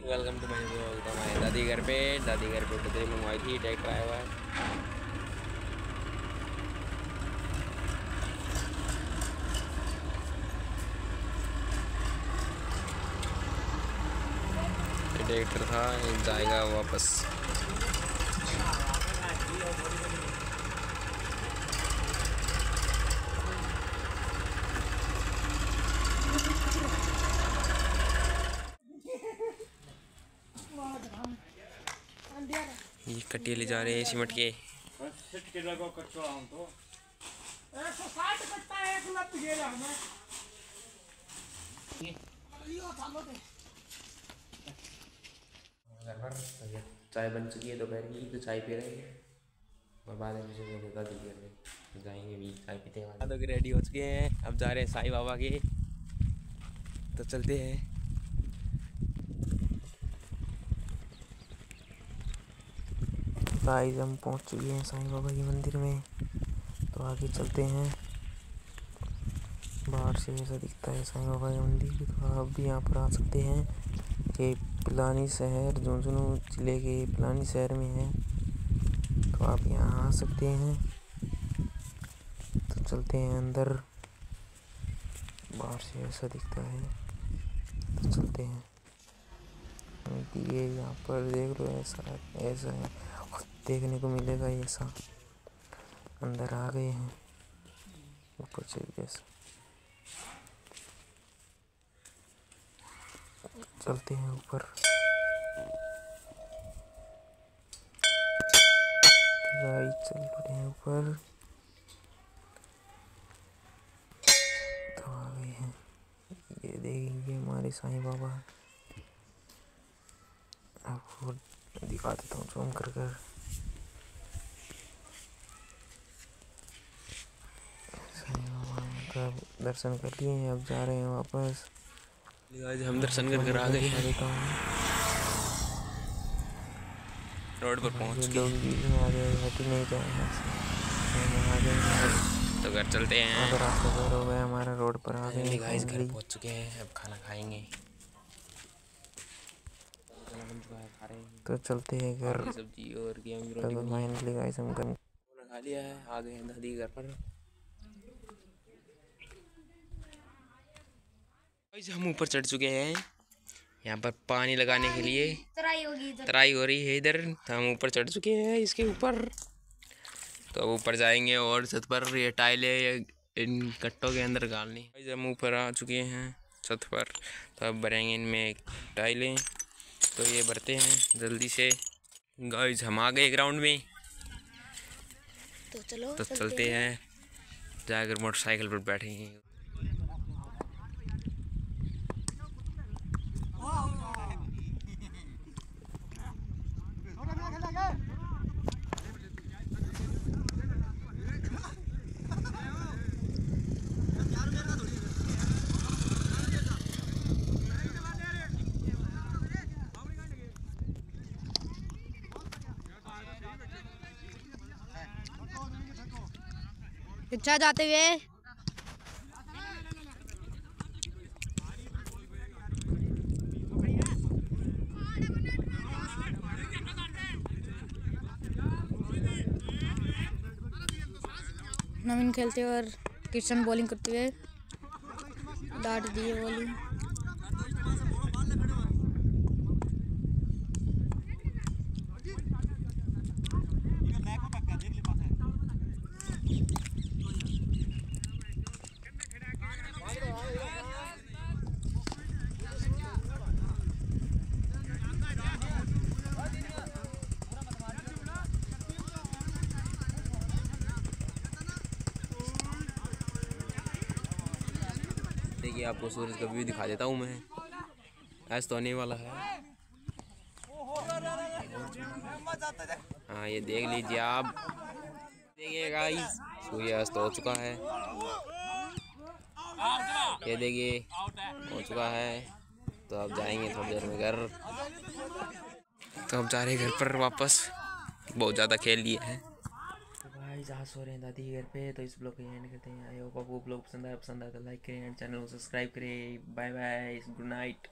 Welcome to my blog तो हमारे दादी घर पे, दादी घर पे बदरी मंगवाई थी ट्रैक्टर आया हुआ है। ट्रैक्टर था जाएगा वापस। ये कटिए ले जा रहे हैं सिमट के। चाय बन चुकी है दोपहर की तो चाय पी रहे हैं। और बाद में मुझे देता दिल्ली में तो जाएँगे भी चाय पीते हैं। तो रेडी हो चुके हैं। अब जा रहे हैं साईं बाबा के। तो चलते हैं। गाइस हम पहुँच चुके हैं साईं बाबा के मंदिर में। तो आगे चलते हैं। बाहर से ऐसा दिखता है साईं बाबा का मंदिर तो आप भी यहाँ पर आ सकते हैं। ये पिलानी शहर, झुंझुनू ज़िले के पिलानी शहर में है। तो आप यहाँ आ सकते हैं। तो चलते हैं अंदर। बाहर से ऐसा दिखता है। तो चलते हैं। ये यहाँ पर देख लो ऐसा ऐसा है। देखने को मिलेगा ऐसा अंदर आ गए हैं। ऊपर से जैसा। चलते हैं ऊपर। गाइस चल पड़े हैं ऊपर। तो आ गए हैं। ये देखेंगे हमारे साईं बाबा। आपको दिखा देता हूँ जूम कर कर साईं बाबा का दर्शन कर लिए हैं अब जा रहे हैं वापस। आज हम दर्शन कर कर आ गए हैं रोड पर पहुँच गए। लोग बीच में आ गए हट नहीं हम आ गए तो घर चलते हैं। अगर रास्ता पार हो गया हमारा रोड पर आ गए गाइस घर पहुँच चुके हैं। अब खाना खाएँगे। तो चलते हैं घर। सब्ज़ी और फाइनली गाइस हम खाना खा लिया है आ गए हैं दादी घर पर। हम ऊपर चढ़ चुके हैं। यहाँ पर पानी लगाने के लिए तराई होगी तराई हो रही है इधर। तो हम ऊपर चढ़ चुके हैं इसके ऊपर। तो अब ऊपर जाएँगे और छत पर ये टाइलें इन कट्टों के अंदर डालनी। हम ऊपर आ चुके हैं छत पर। तो अब भरेंगे इनमें टाइलें। तो ये भरते हैं जल्दी से। गाइस हम आ गए ग्राउंड में। तो चलो तो चलते हैं। जाकर मोटरसाइकिल पर बैठेंगे। अच्छा जाते हुए। नवीन खेलते और किशन बॉलिंग करते हुए। डांट दिए बॉलिंग देखिए, आपको सूरज का व्यू दिखा देता हूँ मैं। ऐसा तो आने वाला है। हाँ ये देख लीजिए आप। देखिए गाइस सूर्यास्त हो चुका है। ये देखिए, हो चुका है। तो अब जाएँगे थोड़ी देर में घर। तो अब जा रहे घर पर वापस। बहुत ज़्यादा खेल लिए हैं। भाई, जहाँ सो रहे हैं दादी घर पे तो इस ब्लॉग को एंड करते हैं। आई होप आपको ब्लॉग पसंद आया पसंद आया तो लाइक करें एंड चैनल को सब्सक्राइब करें। Bye bye good night